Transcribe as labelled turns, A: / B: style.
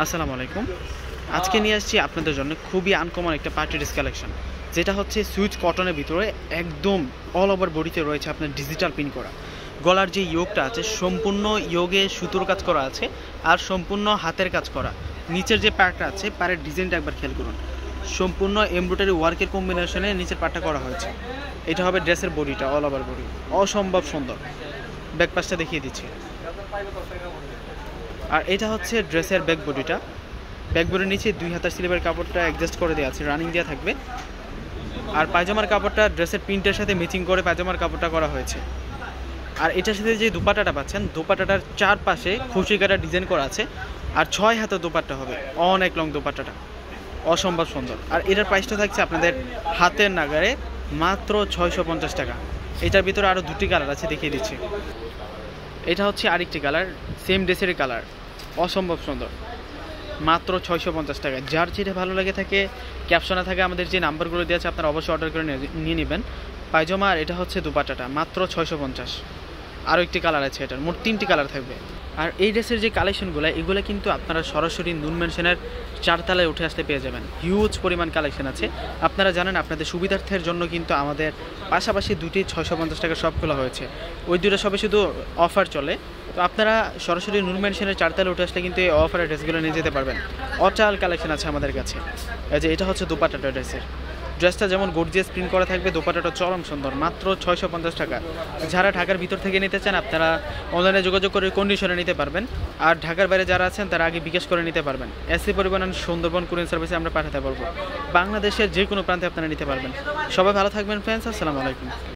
A: আসসালামু আলাইকুম। আজকে নিয়ে আসছি আপনাদের জন্য খুবই আনকমন একটা পার্টি ড্রেস কালেকশন যেটা হচ্ছে সুইচ কটনের ভিতরে একদম অল ওভার বডিতে রয়েছে আপনার ডিজিটাল পিন করা। গলার যে ইয়োগটা আছে, সম্পূর্ণ ইয়োগে সুতোর কাজ করা আছে আর সম্পূর্ণ হাতের কাজ করা। নিচের যে পার্টটা আছে, পাড়ের ডিজাইনটা একবার খেয়াল করুন। সম্পূর্ণ এমব্রয়ডারি ওয়ার্কের কম্বিনেশনে নিচের পার্টটা করা হয়েছে। এটা হবে ড্রেসের বডিটা অল ওভার বডি অসম্ভব সুন্দর। ব্যাক পাশটা দেখিয়ে দিচ্ছি। আর এটা হচ্ছে ড্রেসের ব্যাক বডিটা। ব্যাক বডির নিচে দুই হাতার সিলেবের কাপড়টা অ্যাডজাস্ট করে দেওয়া আছে রানিং দেওয়া থাকবে। আর পায়জামার কাপড়টা ড্রেসের প্রিন্টের সাথে ম্যাচিং করে পায়জামার কাপড়টা করা হয়েছে। আর এটার সাথে যে দুপাটাটা পাচ্ছেন, দুপাটাটার চারপাশে খুশি কাটা ডিজাইন করা আছে। আর ছয় হাতে দুপাট্টা হবে, অনেক লং দুপাট্টাটা। অসম্ভব সুন্দর। আর এটার প্রাইসটা থাকছে আপনাদের হাতের নাগারে মাত্র ছয়শো পঞ্চাশ টাকা। এটার ভিতরে আরও দুটি কালার আছে দেখিয়ে দিচ্ছি। এটা হচ্ছে আরেকটি কালার সেম ড্রেসেরই কালার অসম্ভব সুন্দর। মাত্র ছয়শো পঞ্চাশ টাকা। যার যেটা ভালো লাগে থাকে, ক্যাপশনে থাকে আমাদের যে নাম্বারগুলো দেওয়া আছে, আপনারা অবশ্যই অর্ডার করে নিয়ে- নেবেন। পায়জামা, আর এটা হচ্ছে দুপাটাটা। মাত্র ছয়শো পঞ্চাশ। আরও একটি কালার আছে এটার। মোট তিনটি কালার থাকবে। আর এই ড্রেসের যে কালেকশনগুলো এগুলো কিন্তু আপনারা সরাসরি নুন মেনশনের চারতলায় উঠে আসতে পেয়ে যাবেন। হিউজ পরিমাণ কালেকশন আছে। আপনারা জানেন, আপনাদের সুবিধার্থের জন্য কিন্তু আমাদের পাশাপাশি দুটি ছয়শো পঞ্চাশ টাকা সব খোলা হয়েছে। ওই দুটো সবে শুধু অফার চলে। তো আপনারা সরাসরি নুন মেনশনের চারতলায় উঠে আসলে কিন্তু এই অফারের ড্রেসগুলো নিয়ে যেতে পারবেন। অচাল কালেকশন আছে আমাদের কাছে। এই যে এটা হচ্ছে দুপাটাটা ড্রেসের ড্রেসটা যেমন গর্জিয়াস প্রিন্ট করা থাকবে দোপাটাটা চরম সুন্দর, মাত্র ছয়শো পঞ্চাশ টাকা। যারা ঢাকার ভিতর থেকে নিতে চান, আপনারা অনলাইনে যোগাযোগ করে কন্ডিশনে নিতে পারবেন। আর ঢাকার বাইরে যারা আছেন, তারা আগে বিকাশ করে নিতে পারবেন। এসি পরিবহন সুন্দরবন কুরিয়ার সার্ভিসে আমরা পাঠাতে পারব। বাংলাদেশের যে কোনো প্রান্তে আপনারা নিতে পারবেন। সবাই ভালো থাকবেন ফ্রেন্ডস আসসালামু আলাইকুম।